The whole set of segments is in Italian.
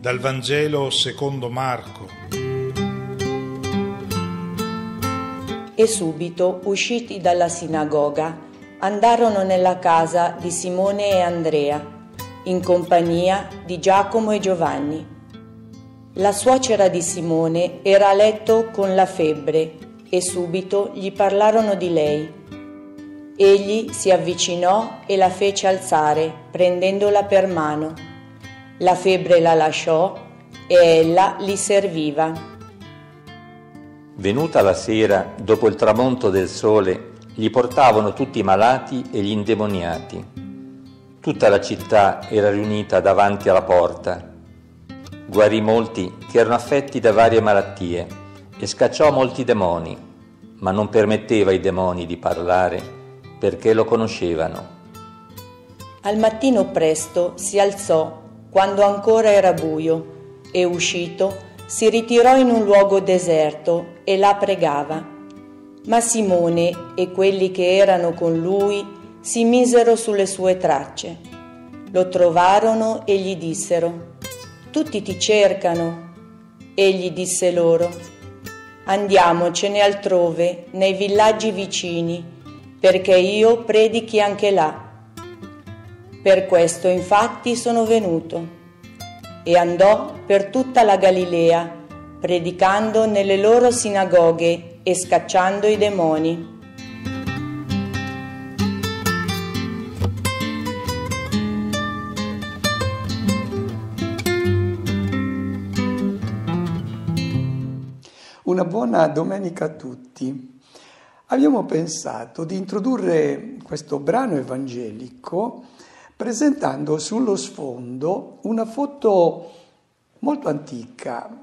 Dal Vangelo secondo Marco. E subito, usciti dalla sinagoga, andarono nella casa di Simone e Andrea, in compagnia di Giacomo e Giovanni. La suocera di Simone era a letto con la febbre e subito gli parlarono di lei. Egli si avvicinò e la fece alzare, prendendola per mano. La febbre la lasciò e ella li serviva. Venuta la sera, dopo il tramonto del sole, gli portavano tutti i malati e gli indemoniati. Tutta la città era riunita davanti alla porta. Guarì molti che erano affetti da varie malattie e scacciò molti demoni, ma non permetteva ai demoni di parlare perché lo conoscevano. Al mattino presto si alzò, quando ancora era buio, e uscito si ritirò in un luogo deserto e la pregava. Ma Simone e quelli che erano con lui si misero sulle sue tracce. Lo trovarono e gli dissero, Tutti ti cercano. Egli disse loro, Andiamocene altrove, nei villaggi vicini, perché io predichi anche là. Per questo infatti sono venuto. E andò per tutta la Galilea, predicando nelle loro sinagoghe e scacciando i demoni. Una buona domenica a tutti. Abbiamo pensato di introdurre questo brano evangelico presentando sullo sfondo una foto molto antica.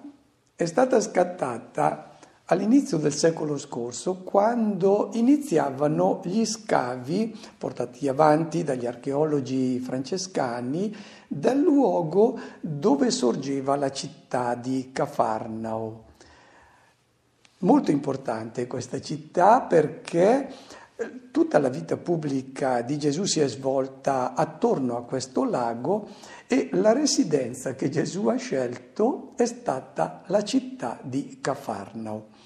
È stata scattata all'inizio del secolo scorso quando iniziavano gli scavi portati avanti dagli archeologi francescani del luogo dove sorgeva la città di Cafarnao. Molto importante questa città perché tutta la vita pubblica di Gesù si è svolta attorno a questo lago e la residenza che Gesù ha scelto è stata la città di Cafarnao.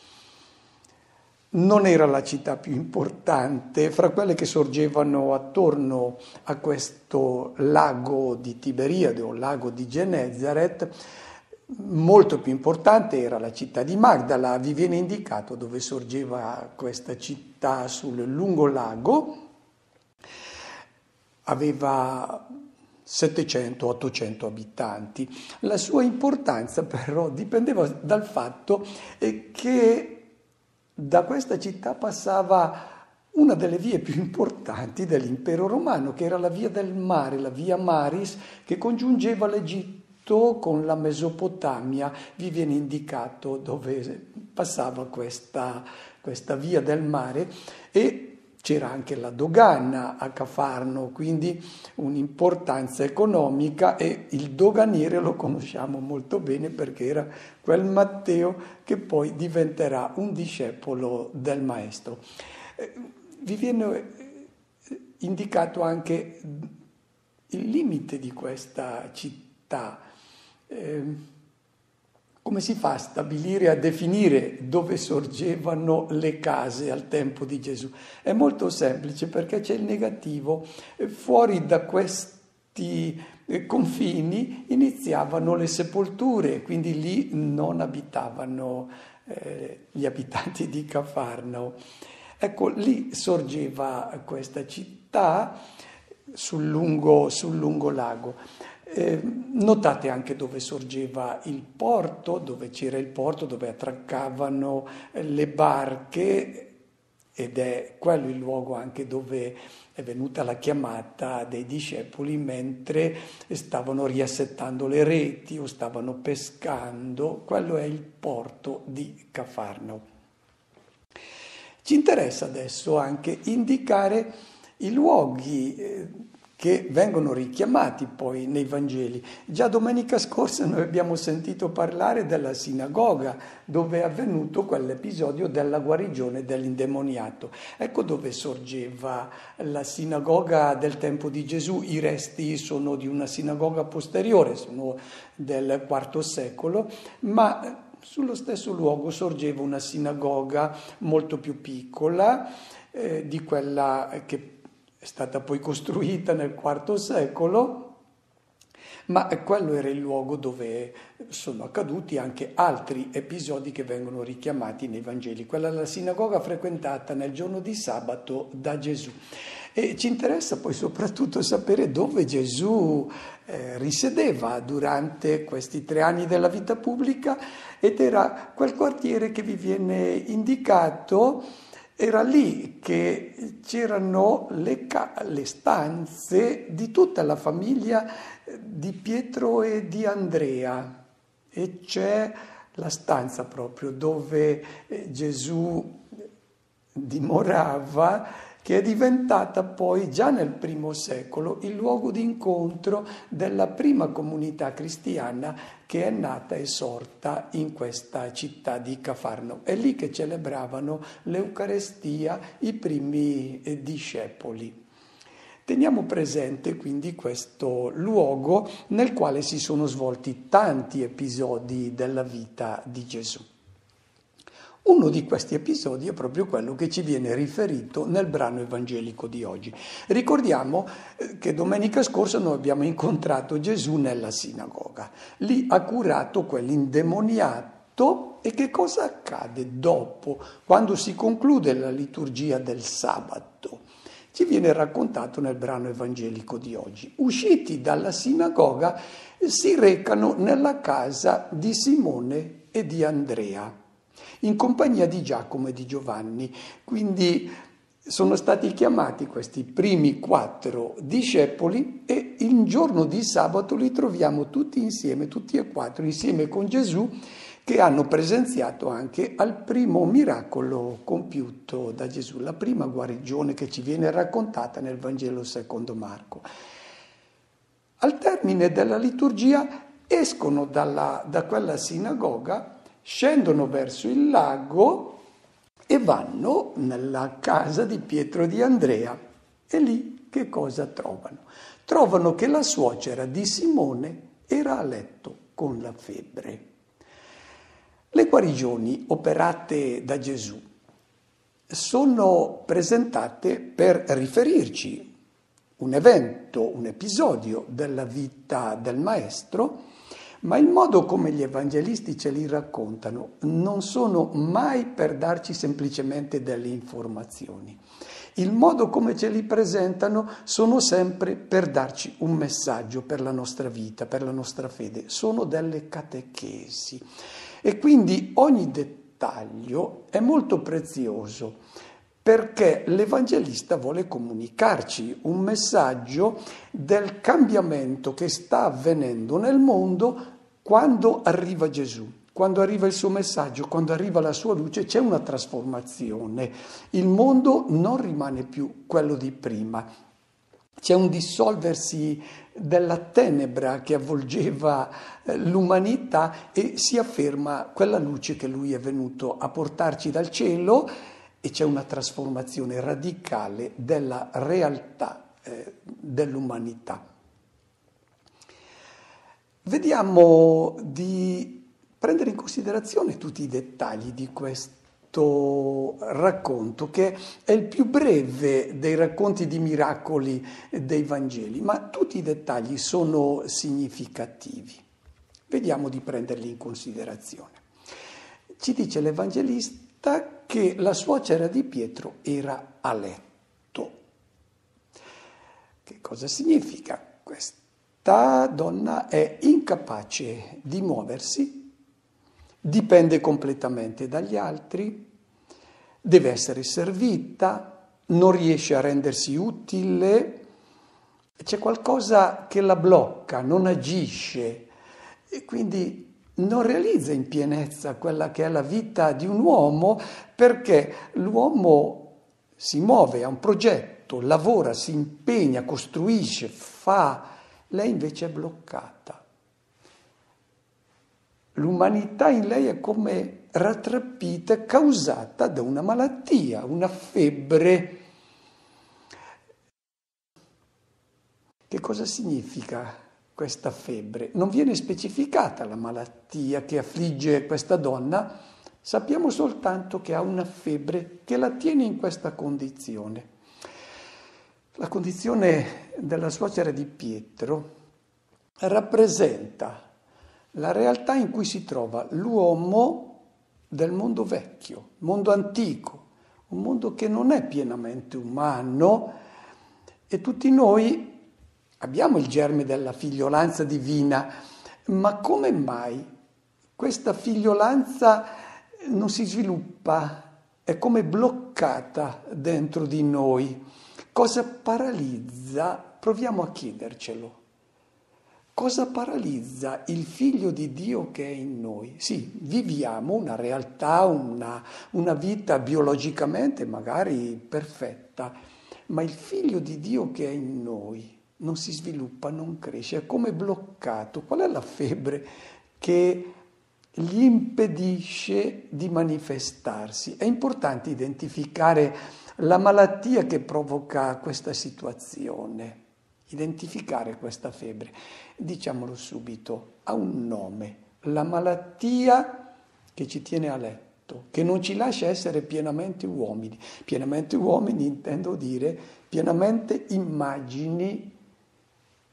Non era la città più importante fra quelle che sorgevano attorno a questo lago di Tiberiade o lago di Genezaret, Molto più importante era la città di Magdala, vi viene indicato dove sorgeva questa città sul lungo lago, aveva 700-800 abitanti. La sua importanza però dipendeva dal fatto che da questa città passava una delle vie più importanti dell'impero romano, che era la via del mare, la via Maris, che congiungeva l'Egitto con la Mesopotamia vi viene indicato dove passava questa, questa via del mare e c'era anche la dogana a Cafarno, quindi un'importanza economica e il doganiere lo conosciamo molto bene perché era quel Matteo che poi diventerà un discepolo del maestro. Eh, vi viene indicato anche il limite di questa città Ehm, come si fa a stabilire, a definire dove sorgevano le case al tempo di Gesù? È molto semplice perché c'è il negativo. Fuori da questi eh, confini iniziavano le sepolture, quindi lì non abitavano eh, gli abitanti di Cafarnao. Ecco, lì sorgeva questa città sul lungo, sul lungo lago. Eh, notate anche dove sorgeva il porto, dove c'era il porto, dove attraccavano eh, le barche ed è quello il luogo anche dove è venuta la chiamata dei discepoli mentre stavano riassettando le reti o stavano pescando, quello è il porto di Cafarno. Ci interessa adesso anche indicare i luoghi eh, che vengono richiamati poi nei Vangeli. Già domenica scorsa noi abbiamo sentito parlare della sinagoga dove è avvenuto quell'episodio della guarigione dell'indemoniato. Ecco dove sorgeva la sinagoga del tempo di Gesù. I resti sono di una sinagoga posteriore, sono del IV secolo, ma sullo stesso luogo sorgeva una sinagoga molto più piccola eh, di quella che è stata poi costruita nel IV secolo, ma quello era il luogo dove sono accaduti anche altri episodi che vengono richiamati nei Vangeli. Quella è la sinagoga frequentata nel giorno di sabato da Gesù. E ci interessa poi soprattutto sapere dove Gesù eh, risiedeva durante questi tre anni della vita pubblica ed era quel quartiere che vi viene indicato era lì che c'erano le, le, stanze di tutta la famiglia di Pietro e di Andrea. E c'è la stanza proprio dove eh, Gesù dimorava che è diventata poi già nel primo secolo il luogo di incontro della prima comunità cristiana che è nata e sorta in questa città di Cafarno. È lì che celebravano l'Eucarestia i primi eh, discepoli. Teniamo presente quindi questo luogo nel quale si sono svolti tanti episodi della vita di Gesù. Uno di questi episodi è proprio quello che ci viene riferito nel brano evangelico di oggi. Ricordiamo eh, che domenica scorsa noi abbiamo incontrato Gesù nella sinagoga. Lì ha curato quell'indemoniato e che cosa accade dopo, quando si conclude la liturgia del sabato? Ci viene raccontato nel brano evangelico di oggi. Usciti dalla sinagoga si recano nella casa di Simone e di Andrea in compagnia di Giacomo e di Giovanni. Quindi sono stati chiamati questi primi quattro discepoli e il giorno di sabato li troviamo tutti insieme, tutti e quattro insieme con Gesù che hanno presenziato anche al primo miracolo compiuto da Gesù, la prima guarigione che ci viene raccontata nel Vangelo secondo Marco. Al termine della liturgia escono dalla, da quella sinagoga scendono verso il lago e vanno nella casa di Pietro di Andrea. E lì che cosa trovano? Trovano che la suocera di Simone era a letto con la febbre. Le guarigioni operate da Gesù sono presentate per riferirci un evento, un episodio della vita del Maestro ma il modo come gli evangelisti ce li raccontano non sono mai per darci semplicemente delle informazioni. Il modo come ce li presentano sono sempre per darci un messaggio per la nostra vita, per la nostra fede, sono delle catechesi. E quindi ogni dettaglio è molto prezioso perché l'Evangelista vuole comunicarci un messaggio del cambiamento che sta avvenendo nel mondo quando arriva Gesù. Quando arriva il suo messaggio, quando arriva la sua luce, c'è una trasformazione. Il mondo non rimane più quello di prima. C'è un dissolversi della tenebra che avvolgeva eh, l'umanità e si afferma quella luce che lui è venuto a portarci dal cielo e c'è una trasformazione radicale della realtà eh, dell'umanità. Vediamo di prendere in considerazione tutti i dettagli di questo racconto, che è il più breve dei racconti di miracoli dei Vangeli, ma tutti i dettagli sono significativi. Vediamo di prenderli in considerazione. Ci dice l'Evangelista che la suocera di Pietro era a letto. Che cosa significa? Questa donna è incapace di muoversi, dipende completamente dagli altri, deve essere servita, non riesce a rendersi utile, c'è qualcosa che la blocca, non agisce e quindi non realizza in pienezza quella che è la vita di un uomo perché l'uomo si muove, ha un progetto, lavora, si impegna, costruisce, fa, lei invece è bloccata. L'umanità in lei è come rattrappita, causata da una malattia, una febbre. Che cosa significa questa febbre? Non viene specificata la malattia che affligge questa donna, sappiamo soltanto che ha una febbre che la tiene in questa condizione. La condizione della suocera di Pietro rappresenta la realtà in cui si trova l'uomo del mondo vecchio, mondo antico, un mondo che non è pienamente umano e tutti noi abbiamo il germe della figliolanza divina, ma come mai questa figliolanza non si sviluppa, è come bloccata dentro di noi? Cosa paralizza? Proviamo a chiedercelo. Cosa paralizza il figlio di Dio che è in noi? Sì, viviamo una realtà, una, una vita biologicamente magari perfetta, ma il figlio di Dio che è in noi non si sviluppa, non cresce, è come bloccato. Qual è la febbre che gli impedisce di manifestarsi? È importante identificare la malattia che provoca questa situazione identificare questa febbre. Diciamolo subito, ha un nome, la malattia che ci tiene a letto, che non ci lascia essere pienamente uomini. Pienamente uomini intendo dire pienamente immagini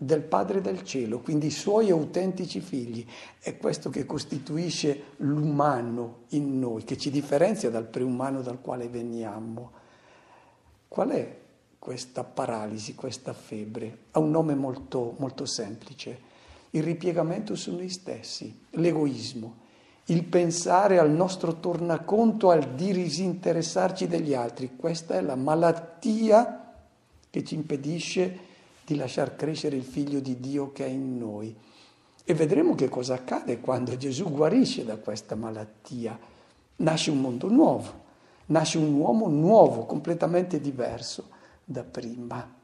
del Padre del Cielo, quindi i suoi autentici figli. È questo che costituisce l'umano in noi, che ci differenzia dal preumano dal quale veniamo. Qual è questa paralisi, questa febbre. Ha un nome molto, molto semplice. Il ripiegamento su noi stessi, l'egoismo, il pensare al nostro tornaconto, al disinteressarci degli altri. Questa è la malattia che ci impedisce di lasciar crescere il figlio di Dio che è in noi. E vedremo che cosa accade quando Gesù guarisce da questa malattia. Nasce un mondo nuovo, nasce un uomo nuovo, completamente diverso da prima.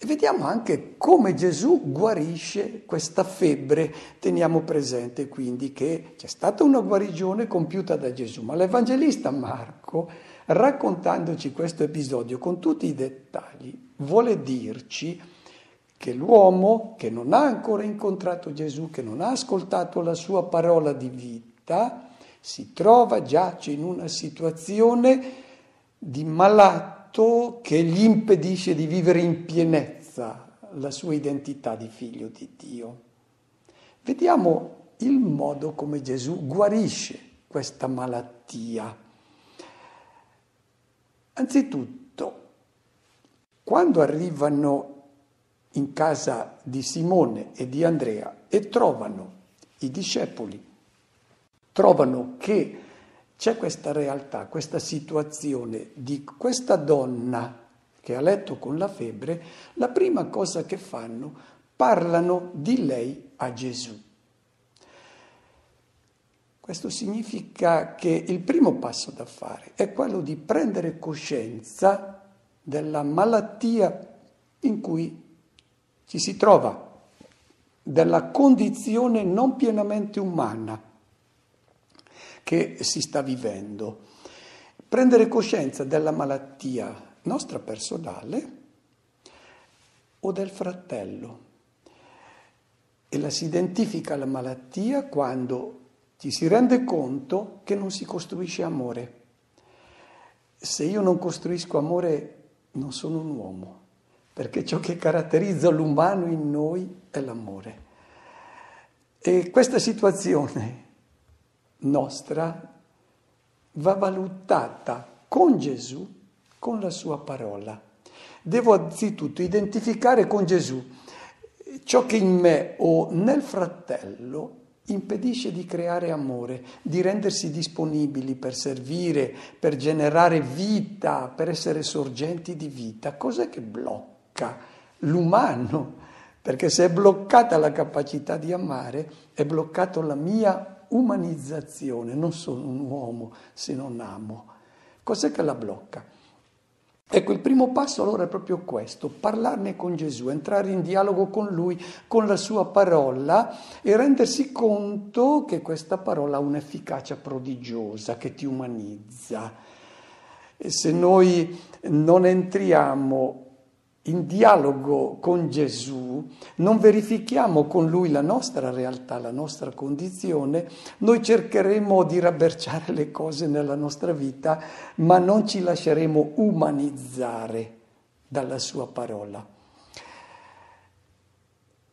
E vediamo anche come Gesù guarisce questa febbre. Teniamo presente quindi che c'è stata una guarigione compiuta da Gesù, ma l'Evangelista Marco, raccontandoci questo episodio con tutti i dettagli, vuole dirci che l'uomo che non ha ancora incontrato Gesù, che non ha ascoltato la sua parola di vita, si trova, giace in una situazione di malato che gli impedisce di vivere in pienezza la sua identità di figlio di Dio. Vediamo il modo come Gesù guarisce questa malattia. Anzitutto, quando arrivano in casa di Simone e di Andrea e trovano i discepoli, trovano che c'è questa realtà, questa situazione di questa donna che ha letto con la febbre, la prima cosa che fanno, parlano di lei a Gesù. Questo significa che il primo passo da fare è quello di prendere coscienza della malattia in cui ci si trova, della condizione non pienamente umana che si sta vivendo. Prendere coscienza della malattia nostra personale o del fratello. E la si identifica la malattia quando ci si rende conto che non si costruisce amore. Se io non costruisco amore non sono un uomo, perché ciò che caratterizza l'umano in noi è l'amore. E questa situazione nostra va valutata con Gesù, con la sua parola. Devo anzitutto identificare con Gesù ciò che in me o nel fratello impedisce di creare amore, di rendersi disponibili per servire, per generare vita, per essere sorgenti di vita. Cos'è che blocca l'umano? Perché se è bloccata la capacità di amare, è bloccato la mia umanizzazione, non sono un uomo se non amo. Cos'è che la blocca? Ecco, il primo passo allora è proprio questo, parlarne con Gesù, entrare in dialogo con Lui, con la sua parola e rendersi conto che questa parola ha un'efficacia prodigiosa, che ti umanizza. E se noi non entriamo in dialogo con Gesù, non verifichiamo con Lui la nostra realtà, la nostra condizione, noi cercheremo di rabberciare le cose nella nostra vita, ma non ci lasceremo umanizzare dalla Sua parola.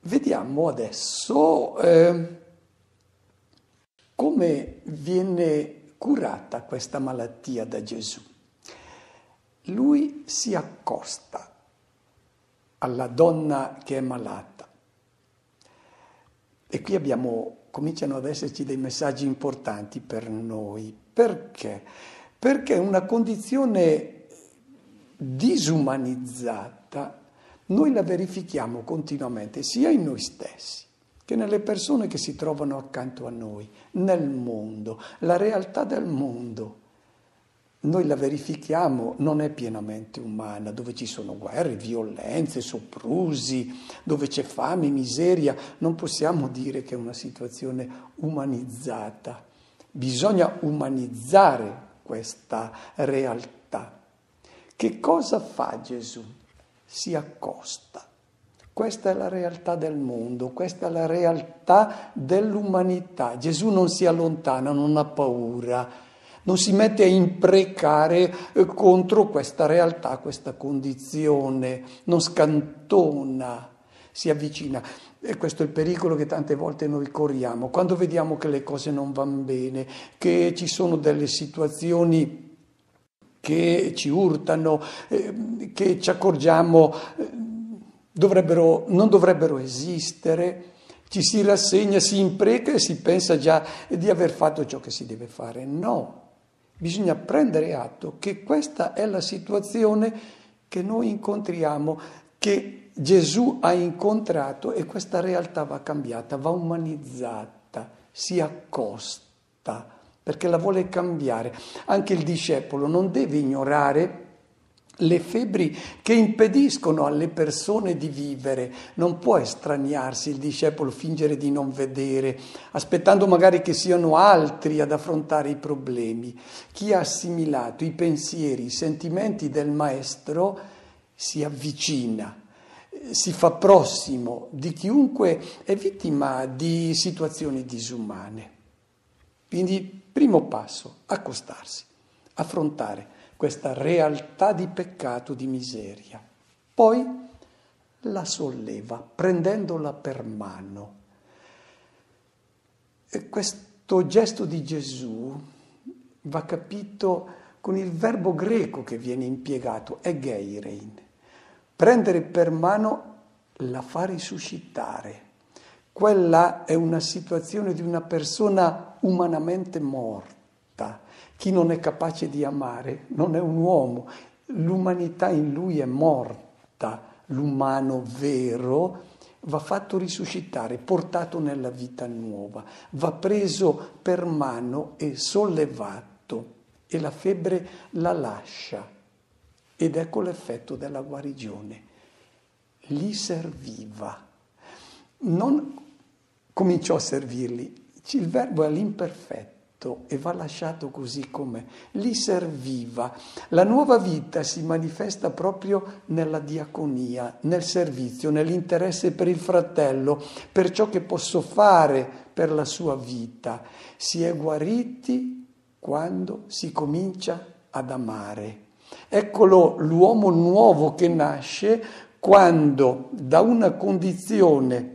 Vediamo adesso eh, come viene curata questa malattia da Gesù. Lui si accosta alla donna che è malata. E qui abbiamo, cominciano ad esserci dei messaggi importanti per noi. Perché? Perché una condizione disumanizzata noi la verifichiamo continuamente sia in noi stessi che nelle persone che si trovano accanto a noi, nel mondo, la realtà del mondo noi la verifichiamo, non è pienamente umana, dove ci sono guerre, violenze, soprusi, dove c'è fame, miseria, non possiamo dire che è una situazione umanizzata. Bisogna umanizzare questa realtà. Che cosa fa Gesù? Si accosta. Questa è la realtà del mondo, questa è la realtà dell'umanità. Gesù non si allontana, non ha paura, non si mette a imprecare eh, contro questa realtà, questa condizione, non scantona, si avvicina. E questo è il pericolo che tante volte noi corriamo, quando vediamo che le cose non vanno bene, che ci sono delle situazioni che ci urtano, eh, che ci accorgiamo eh, dovrebbero, non dovrebbero esistere, ci si rassegna, si impreca e si pensa già di aver fatto ciò che si deve fare. No, Bisogna prendere atto che questa è la situazione che noi incontriamo, che Gesù ha incontrato e questa realtà va cambiata, va umanizzata, si accosta, perché la vuole cambiare. Anche il discepolo non deve ignorare le febbri che impediscono alle persone di vivere. Non può estraniarsi il discepolo, fingere di non vedere, aspettando magari che siano altri ad affrontare i problemi. Chi ha assimilato i pensieri, i sentimenti del maestro si avvicina, si fa prossimo di chiunque è vittima di situazioni disumane. Quindi, primo passo, accostarsi, affrontare questa realtà di peccato, di miseria. Poi la solleva prendendola per mano. E questo gesto di Gesù va capito con il verbo greco che viene impiegato, egeirein. Prendere per mano la fa risuscitare. Quella è una situazione di una persona umanamente morta chi non è capace di amare non è un uomo, l'umanità in lui è morta, l'umano vero va fatto risuscitare, portato nella vita nuova, va preso per mano e sollevato. E la febbre la lascia. Ed ecco l'effetto della guarigione. Li serviva, non cominciò a servirli, il verbo è l'imperfetto e va lasciato così com'è. Li serviva. La nuova vita si manifesta proprio nella diaconia, nel servizio, nell'interesse per il fratello, per ciò che posso fare per la sua vita. Si è guariti quando si comincia ad amare. Eccolo l'uomo nuovo che nasce quando da una condizione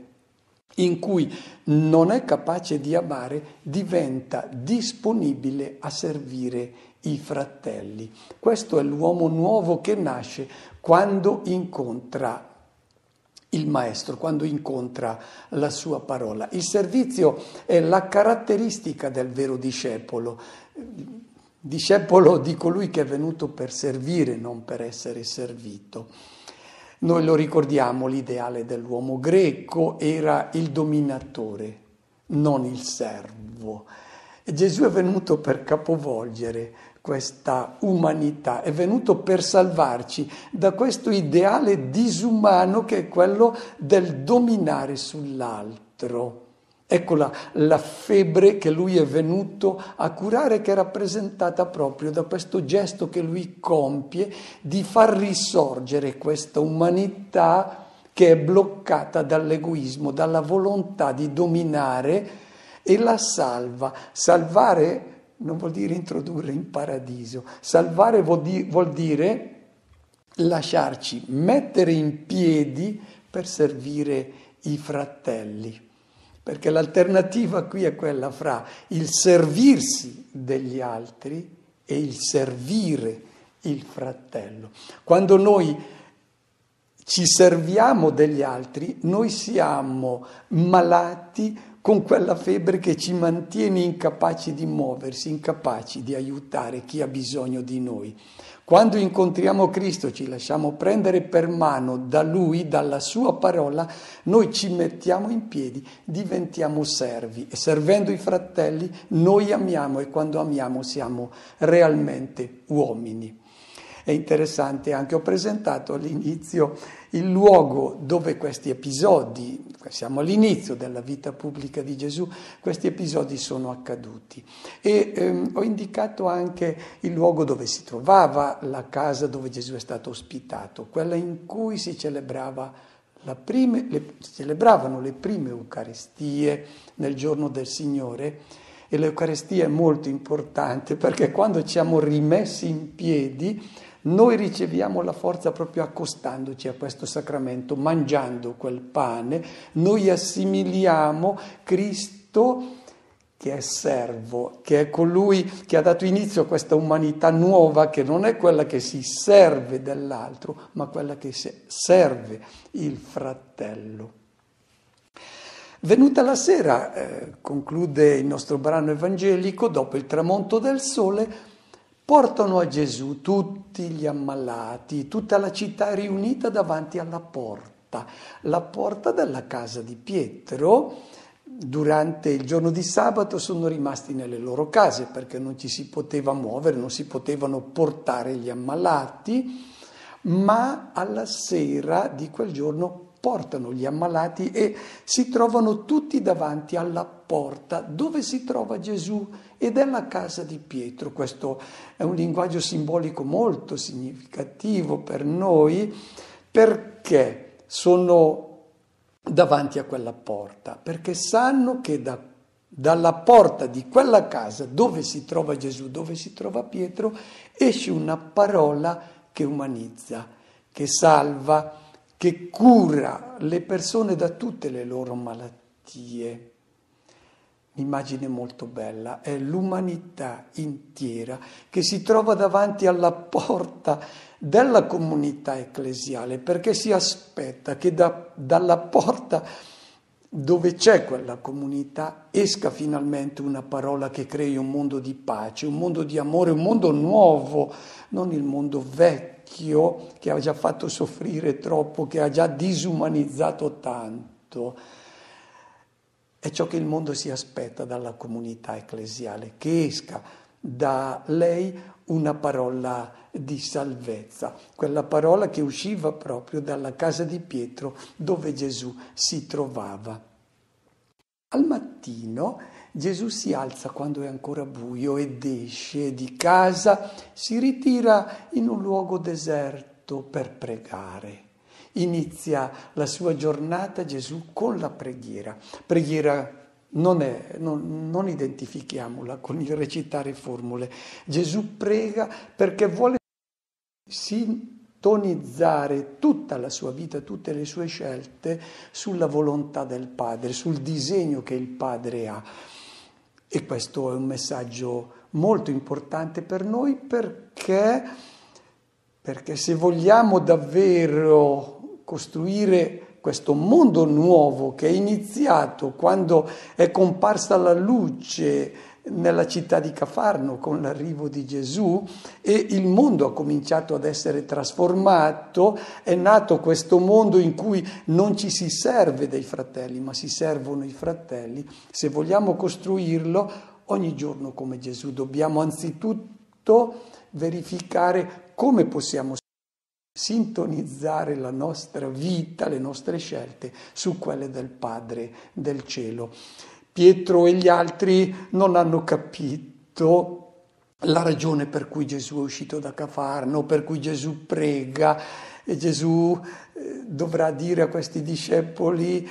in cui non è capace di amare, diventa disponibile a servire i fratelli. Questo è l'uomo nuovo che nasce quando incontra il maestro, quando incontra la sua parola. Il servizio è la caratteristica del vero discepolo, discepolo di colui che è venuto per servire, non per essere servito. Noi lo ricordiamo, l'ideale dell'uomo greco era il dominatore, non il servo. E Gesù è venuto per capovolgere questa umanità, è venuto per salvarci da questo ideale disumano che è quello del dominare sull'altro. Ecco la, la, febbre che lui è venuto a curare, che è rappresentata proprio da questo gesto che lui compie di far risorgere questa umanità che è bloccata dall'egoismo, dalla volontà di dominare e la salva. Salvare non vuol dire introdurre in paradiso, salvare vuol, di, vuol dire lasciarci mettere in piedi per servire i fratelli perché l'alternativa qui è quella fra il servirsi degli altri e il servire il fratello. Quando noi ci serviamo degli altri, noi siamo malati con quella febbre che ci mantiene incapaci di muoversi, incapaci di aiutare chi ha bisogno di noi. Quando incontriamo Cristo, ci lasciamo prendere per mano da Lui, dalla Sua parola, noi ci mettiamo in piedi, diventiamo servi e servendo i fratelli noi amiamo e quando amiamo siamo realmente uomini. È interessante anche, ho presentato all'inizio il luogo dove questi episodi, siamo all'inizio della vita pubblica di Gesù, questi episodi sono accaduti. E ehm, ho indicato anche il luogo dove si trovava la casa dove Gesù è stato ospitato, quella in cui si celebrava prime, le, celebravano le prime Eucaristie nel giorno del Signore. E l'Eucaristia è molto importante perché quando siamo rimessi in piedi noi riceviamo la forza proprio accostandoci a questo sacramento, mangiando quel pane, noi assimiliamo Cristo che è servo, che è colui che ha dato inizio a questa umanità nuova, che non è quella che si serve dell'altro, ma quella che serve il fratello. Venuta la sera, eh, conclude il nostro brano evangelico, dopo il tramonto del sole, portano a Gesù tutti gli ammalati, tutta la città riunita davanti alla porta, la porta della casa di Pietro. Durante il giorno di sabato sono rimasti nelle loro case perché non ci si poteva muovere, non si potevano portare gli ammalati, ma alla sera di quel giorno portano gli ammalati e si trovano tutti davanti alla porta dove si trova Gesù ed è la casa di Pietro. Questo è un linguaggio simbolico molto significativo per noi perché sono davanti a quella porta, perché sanno che da, dalla porta di quella casa dove si trova Gesù, dove si trova Pietro, esce una parola che umanizza, che salva, che cura le persone da tutte le loro malattie. Un'immagine molto bella, è l'umanità intera che si trova davanti alla porta della comunità ecclesiale perché si aspetta che da, dalla porta dove c'è quella comunità esca finalmente una parola che crei un mondo di pace, un mondo di amore, un mondo nuovo, non il mondo vecchio che ha già fatto soffrire troppo, che ha già disumanizzato tanto. È ciò che il mondo si aspetta dalla comunità ecclesiale, che esca da lei una parola di salvezza, quella parola che usciva proprio dalla casa di Pietro dove Gesù si trovava. Al mattino Gesù si alza quando è ancora buio ed esce di casa, si ritira in un luogo deserto per pregare. Inizia la sua giornata Gesù con la preghiera. Preghiera non, è, non, non identifichiamola con il recitare formule. Gesù prega perché vuole sintonizzare tutta la sua vita, tutte le sue scelte sulla volontà del Padre, sul disegno che il Padre ha. E questo è un messaggio molto importante per noi perché, perché se vogliamo davvero costruire questo mondo nuovo che è iniziato quando è comparsa la luce nella città di Cafarno con l'arrivo di Gesù e il mondo ha cominciato ad essere trasformato, è nato questo mondo in cui non ci si serve dei fratelli, ma si servono i fratelli. Se vogliamo costruirlo ogni giorno come Gesù dobbiamo anzitutto verificare come possiamo sintonizzare la nostra vita, le nostre scelte su quelle del Padre del cielo. Pietro e gli altri non hanno capito la ragione per cui Gesù è uscito da Cafarno, per cui Gesù prega e Gesù eh, dovrà dire a questi discepoli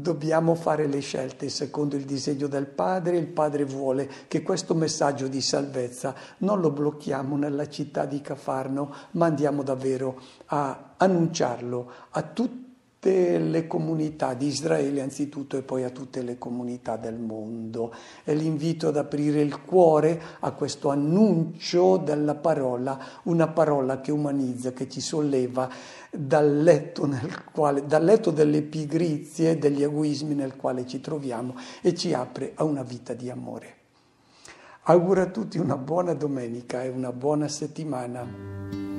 dobbiamo fare le scelte secondo il disegno del Padre. Il Padre vuole che questo messaggio di salvezza non lo blocchiamo nella città di Cafarno, ma andiamo davvero a annunciarlo a tutte le comunità di Israele anzitutto e poi a tutte le comunità del mondo. E l'invito ad aprire il cuore a questo annuncio della parola, una parola che umanizza, che ci solleva dal letto, quale, dal letto delle pigrizie e degli egoismi nel quale ci troviamo e ci apre a una vita di amore. Auguro a tutti una buona domenica e una buona settimana.